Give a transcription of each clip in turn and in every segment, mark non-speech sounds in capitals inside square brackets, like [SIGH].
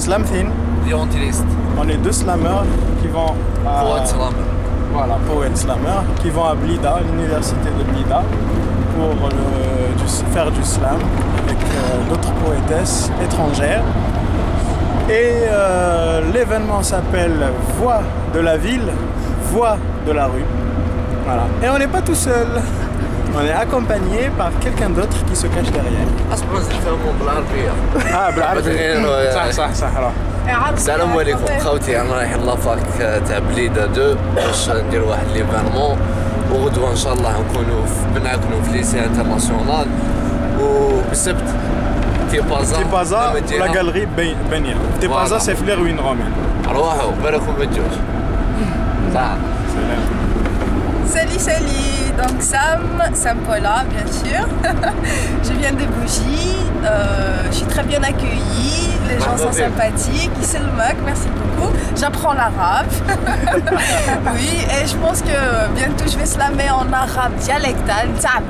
Slam Thin. On est deux slammers qui vont à, Poète slammer. voilà, slammer, qui vont à Blida, l'université de Blida, pour le- du- faire du slam avec euh, d'autres poétesses étrangères. Et euh, l'événement s'appelle Voix de la ville, Voix de la rue. Voilà. Et on n'est pas tout seul. [LAUGHS] On est accompagné par quelqu'un d'autre qui se cache derrière. نفهموا بالعربيه Ah, بالعربي. غير- صح صح صح alors. السلام عليكم خوتي أنا رايح لافاك تاع بليده 2 باش ندير واحد ليفينمون وغدوه ان شاء الله نكونوا في بنعكنوا في ليسي انترناسيونال وبالسبت تيبازا c'est les ruines romaines. روحوا بالكم ما تجوش صح Salut, Donc Sam, Sam Paula, bien sûr. [LAUGHS] je viens de Bougie, euh, je suis très bien accueillie, les gens sont sympathiques, c'est le mec, merci beaucoup. J'apprends l'arabe. [LAUGHS] oui, et je pense que bientôt je vais slammer en arabe dialectal, t'as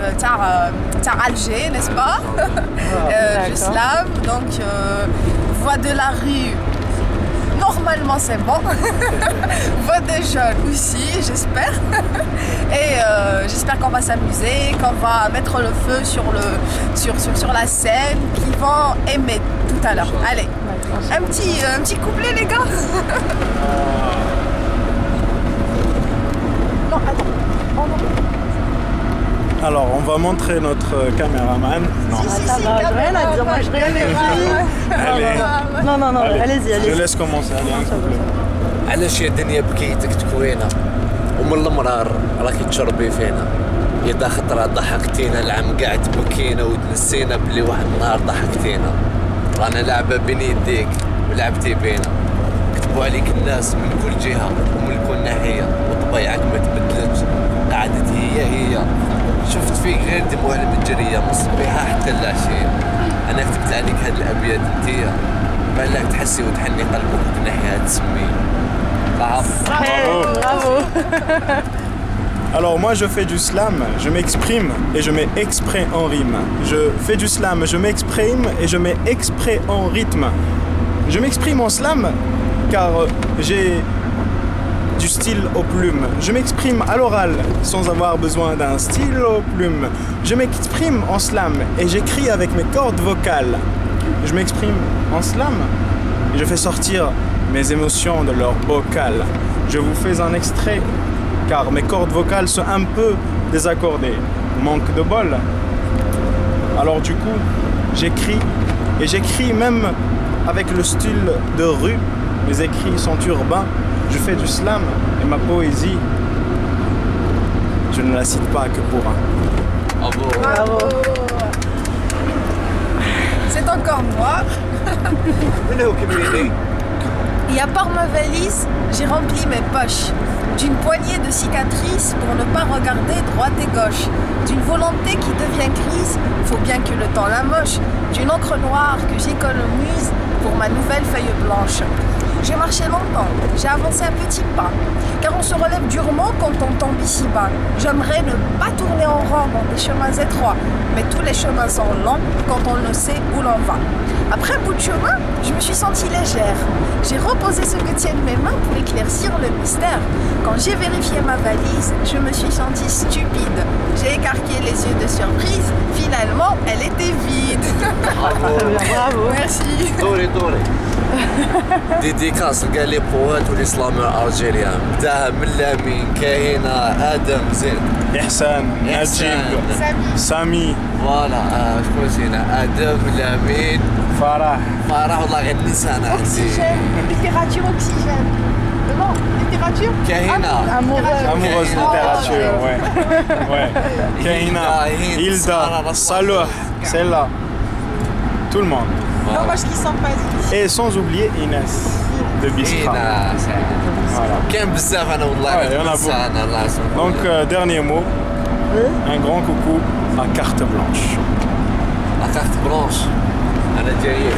t'as Alger, n'est-ce pas? Euh, Je slame, donc euh, voix de la rue. Normalement c'est bon. Voix de jeunes aussi, j'espère. [LAUGHS] Et euh, j'espère qu'on va s'amuser, qu'on va mettre le feu sur, le, sur, sur, sur la scène, qu'ils vont aimer tout à l'heure. Allez, un petit, euh, un petit couplet les gars [LAUGHS] Non, attends. Oh, non. Alors, on va montrer notre caméraman. Non. Si, si, si, non, j'ai rien à caméra, dire, moi, j'ai rien à dire. Allez, Non, non, non, allez. allez-y, Je allez-y. laisse commencer. Allez. علاش يا دنيا بكيتك تكوينا ومن المرار راكي تشربي فينا يا خطرة ضحكتينا العم قاعد تبكينا وتنسينا بلي واحد النهار ضحكتينا رانا لعبة بين يديك ولعبتي بينا كتبوا عليك الناس من كل جهة ومن كل ناحية شفت فيك غير دموع المجرية من الصبيحة حتى العشية أنا كتبت عليك هاد الأبيات انتيا بالك تحسي وتحني قلبك وتنحيها تسميه العفو Hey, bravo. [LAUGHS] Alors, moi, je fais du slam, je m'exprime et je mets exprès en rime. Je fais du slam, je m'exprime et je mets exprès en rythme. Je m'exprime en slam car euh, j'ai du style aux plumes. Je m'exprime à l'oral sans avoir besoin d'un style aux plumes. Je m'exprime en slam et j'écris avec mes cordes vocales. Je m'exprime en slam et je fais sortir mes émotions de leur bocal. Je vous fais un extrait car mes cordes vocales sont un peu désaccordées. Manque de bol. Alors du coup, j'écris et j'écris même avec le style de rue. Mes écrits sont urbains. Je fais du slam et ma poésie, je ne la cite pas que pour un. Bravo. Bravo. C'est encore moi. et à part ma valise, j'ai rempli mes poches d'une poignée de cicatrices pour ne pas regarder droite et gauche, d'une volonté qui devient grise, faut bien que le temps la moche, d'une encre noire que j'économise pour ma nouvelle feuille blanche. J'ai marché longtemps, j'ai avancé un petit pas. Car on se relève durement quand on tombe ici bas. J'aimerais ne pas tourner en rond dans des chemins étroits. Mais tous les chemins sont longs quand on ne sait où l'on va. Après un bout de chemin, je me suis sentie légère. J'ai reposé ce que tiennent mes mains pour éclaircir le mystère. Quand j'ai vérifié ma valise, je me suis sentie stupide. J'ai écarqué les yeux de surprise. Finalement, elle était vide. Bravo. [LAUGHS] Merci. دوري دوري ديديكاس لقى لي بوات والاسلام الجيريان بداها من لامين كاينة آدم زين Ihsan, إحسان. Najib, Sami, فوالا شكون نسينا آدم لامين Farah. فرح والله غير ننسى أنا عندي Oxygène. Littérature oxygène. Exactement. Littérature ah Amoureuse. Amoureuse littérature, ouais. [LAUGHS] ouais. Kahina, Hilda, Salah, celle-là. Tout le monde. Non, moi je qui sympathie. Et sans oublier Inès de Bistra. Voilà. Ouais, a Donc, euh, dernier mot. Un grand coucou à carte blanche. À carte blanche. À l'intérieur.